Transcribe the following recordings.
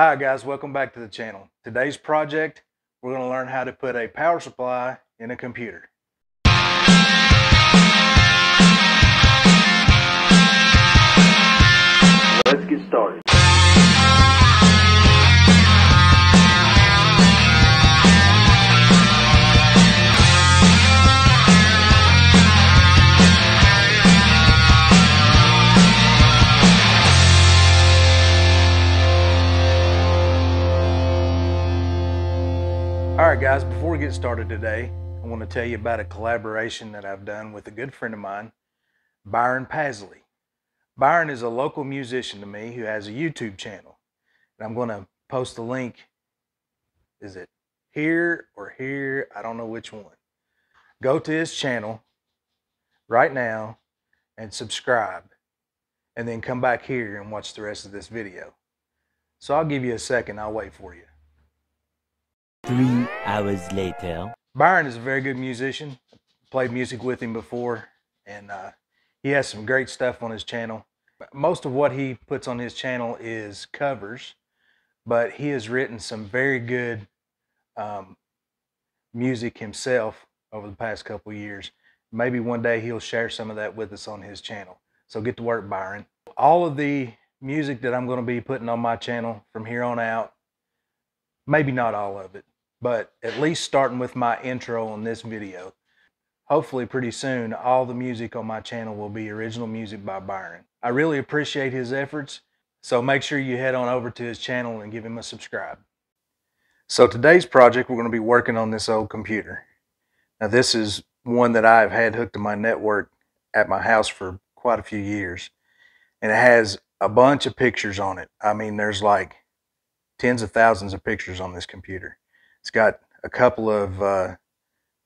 Hi guys, welcome back to the channel. Today's project, we're going to learn how to put a power supply in a computer. Let's get started. Guys, before we get started today, I want to tell you about a collaboration that I've done with a good friend of mine, Byron Pasley. Byron is a local musician to me who has a YouTube channel. And I'm going to post the link. Is it here or here? I don't know which one. Go to his channel right now and subscribe. And then come back here and watch the rest of this video. So I'll give you a second. I'll wait for you. Three hours later. Byron is a very good musician. Played music with him before, and uh, he has some great stuff on his channel. Most of what he puts on his channel is covers, but he has written some very good um, music himself over the past couple years. Maybe one day he'll share some of that with us on his channel. So get to work, Byron. All of the music that I'm going to be putting on my channel from here on out, maybe not all of it, but at least starting with my intro on this video. Hopefully pretty soon, all the music on my channel will be original music by Byron. I really appreciate his efforts, so make sure you head on over to his channel and give him a subscribe. So today's project, we're going to be working on this old computer. Now this is one that I've had hooked to my network at my house for quite a few years. And it has a bunch of pictures on it. I mean, there's like tens of thousands of pictures on this computer. It's got a couple of uh,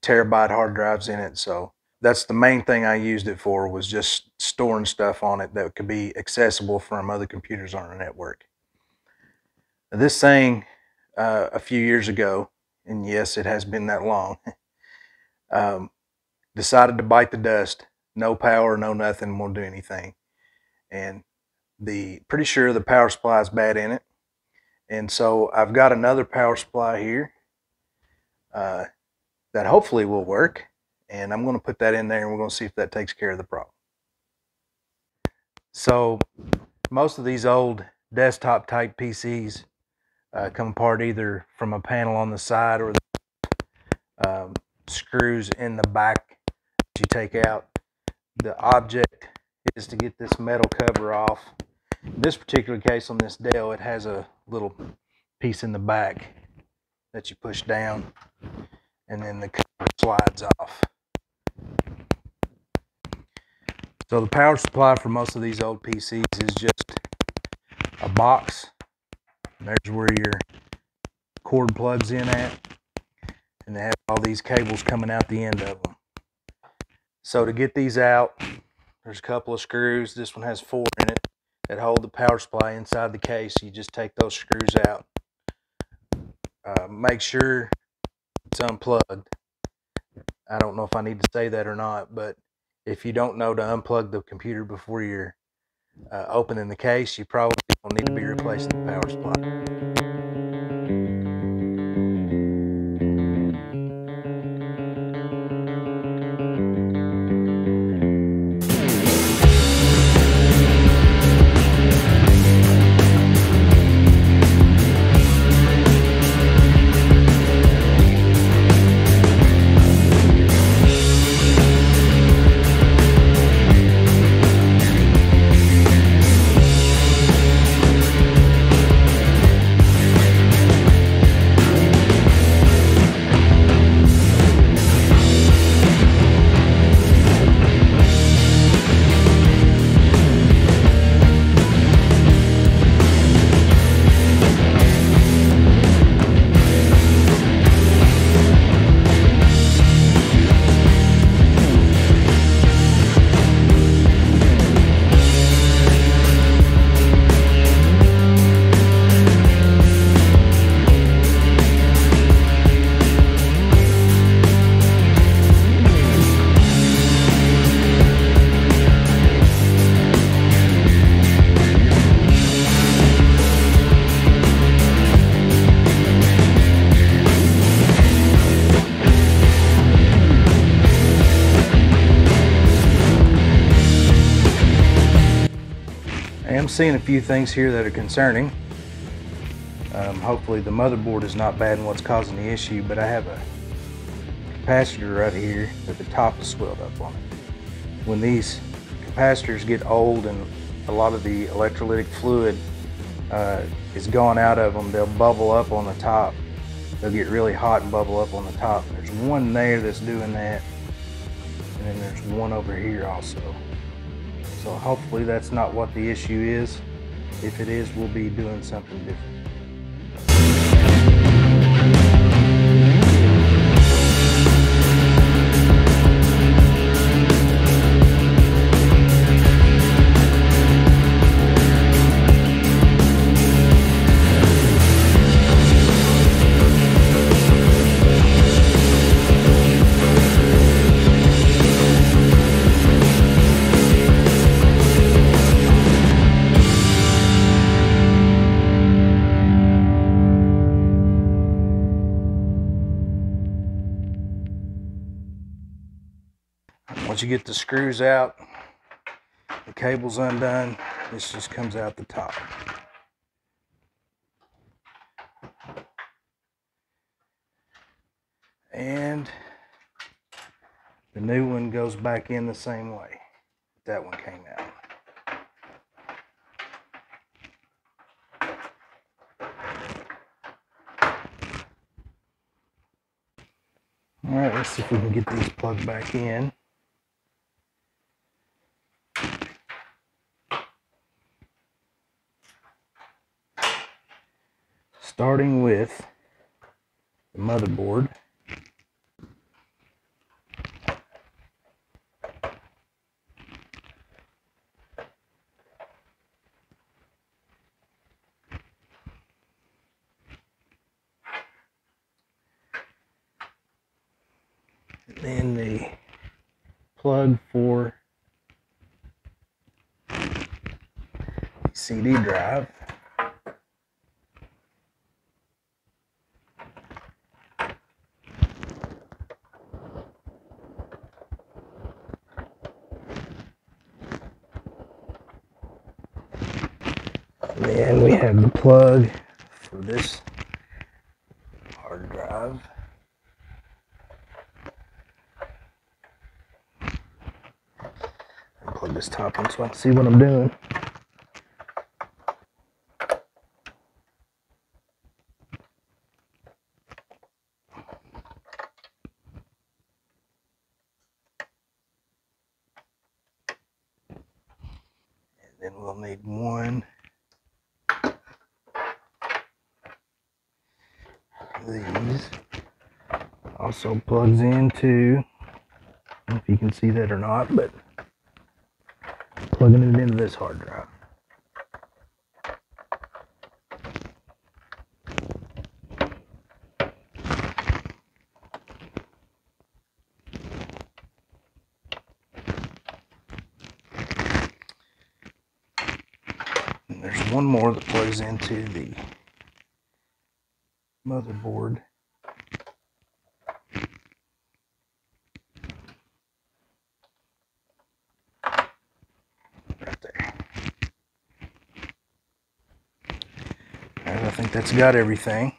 terabyte hard drives in it, so that's the main thing I used it for was just storing stuff on it that could be accessible from other computers on our network. This thing uh, a few years ago, and yes, it has been that long, um, decided to bite the dust. No power, no nothing, won't do anything. And the pretty sure the power supply is bad in it. And so I've got another power supply here uh, that hopefully will work. And I'm going to put that in there and we're going to see if that takes care of the problem. So most of these old desktop type PCs uh, come apart either from a panel on the side or the um, screws in the back that you take out. The object is to get this metal cover off. In this particular case on this Dell, it has a little piece in the back that you push down and then the cover slides off. So the power supply for most of these old PCs is just a box. There's where your cord plugs in at. And they have all these cables coming out the end of them. So to get these out, there's a couple of screws. This one has four in it that hold the power supply inside the case. You just take those screws out. Uh, make sure it's unplugged. I don't know if I need to say that or not, but if you don't know to unplug the computer before you're uh, opening the case, you probably will need to be replacing the power supply. Seeing a few things here that are concerning. Um, hopefully the motherboard is not bad and what's causing the issue, but I have a capacitor right here that the top is swelled up on it. When these capacitors get old and a lot of the electrolytic fluid uh, is gone out of them, they'll bubble up on the top. They'll get really hot and bubble up on the top. There's one there that's doing that, and then there's one over here also. So hopefully that's not what the issue is. If it is, we'll be doing something different. Once you get the screws out, the cable's undone, this just comes out the top. And the new one goes back in the same way. That one came out. All right, let's see if we can get these plugged back in. Starting with the motherboard. And then the plug for CD drive. And then we have the plug for this hard drive. Plug this top in so I can see what I'm doing. And then we'll need one these. Also plugs into if you can see that or not but plugging it into this hard drive. And there's one more that plugs into the motherboard. Right there. I think that's got everything.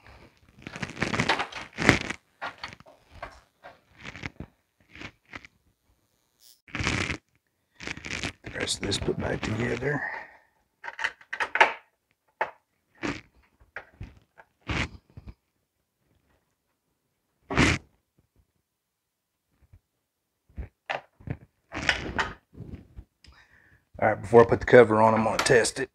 The rest of this put back together. All right, before I put the cover on, I'm going to test it.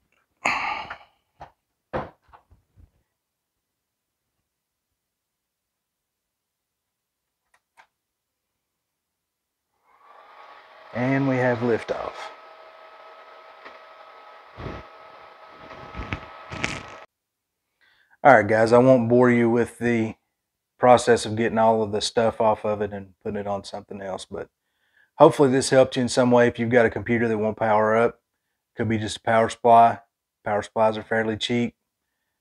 And we have liftoff. All right, guys, I won't bore you with the process of getting all of the stuff off of it and putting it on something else, but hopefully this helped you in some way if you've got a computer that won't power up could be just a power supply. Power supplies are fairly cheap.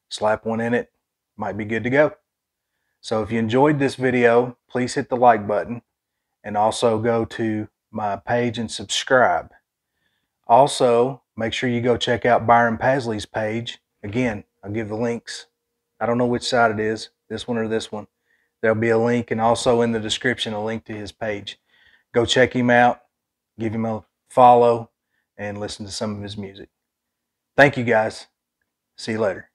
Slap one in it, might be good to go. So if you enjoyed this video, please hit the like button and also go to my page and subscribe. Also, make sure you go check out Byron Pasley's page. Again, I'll give the links. I don't know which side it is, this one or this one. There'll be a link and also in the description a link to his page. Go check him out, give him a follow, and listen to some of his music. Thank you guys. See you later.